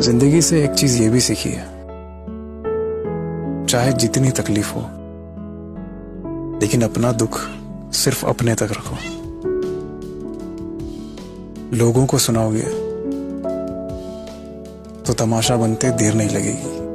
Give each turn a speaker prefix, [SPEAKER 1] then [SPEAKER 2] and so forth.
[SPEAKER 1] ज़िंदगी से एक चीज़ ये भी सीखी है। चाहे जितनी तकलीफ़ हो, लेकिन अपना दुख सिर्फ़ अपने तक रखो। लोगों को सुनाओगे तो तमाशा बनते देर नहीं लगेगी।